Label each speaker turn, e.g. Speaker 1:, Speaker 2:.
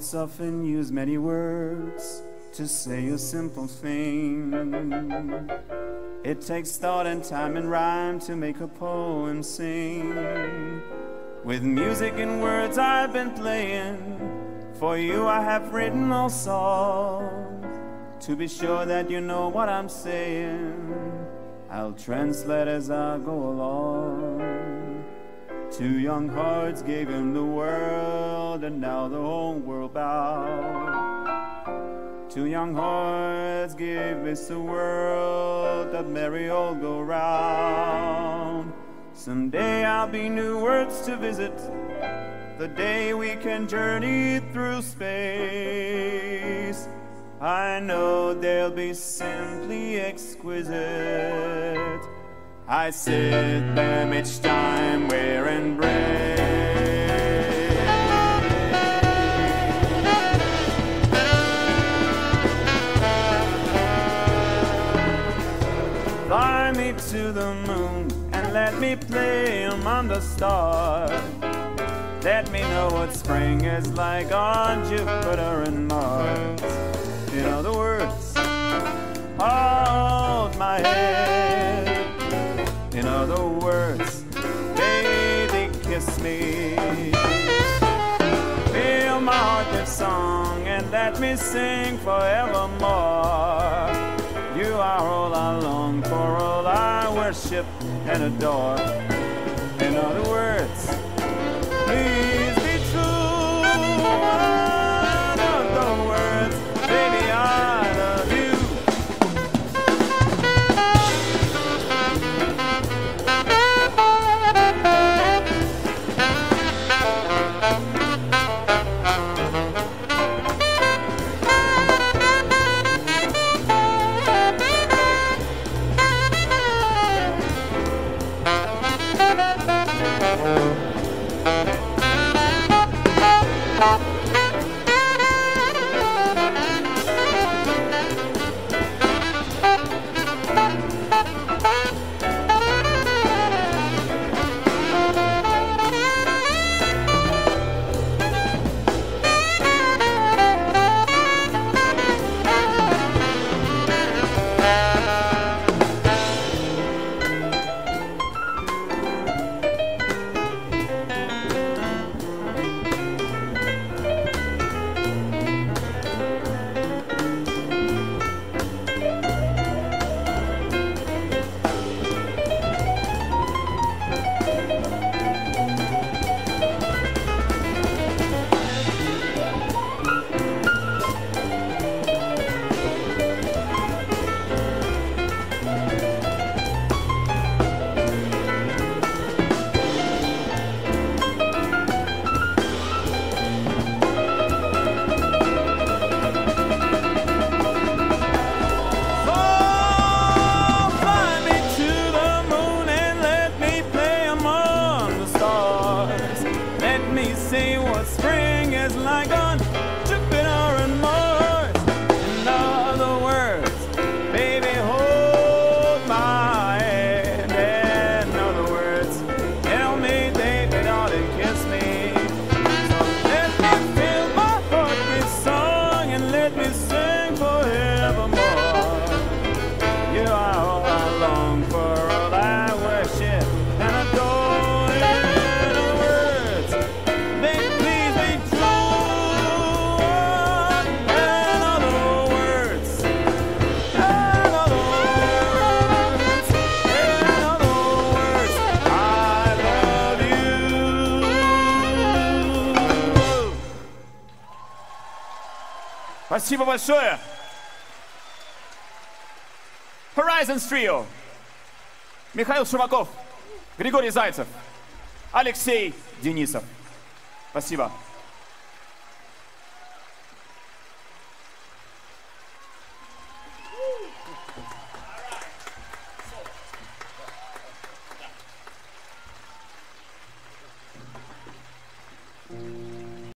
Speaker 1: Poets often use many words to say a simple thing. It takes thought and time and rhyme to make a poem sing. With music and words I've been playing, for you I have written all songs. To be sure that you know what I'm saying, I'll translate as I go along. Two young hearts gave him the world, and now the whole world bowed. Two young hearts gave us the world that merry all go round. Someday I'll be new worlds to visit, the day we can journey through space. I know they'll be simply exquisite. I sit them each time to the moon and let me play among the stars. Let me know what spring is like on Jupiter and Mars. In other words, hold my head. In other words, baby, kiss me. Fill my heart with song and let me sing forevermore. You are all I long for, worship and adore. In other words,
Speaker 2: Спасибо большое. Horizons Trio. Михаил Шумаков, Григорий Зайцев, Алексей Денисов. Спасибо.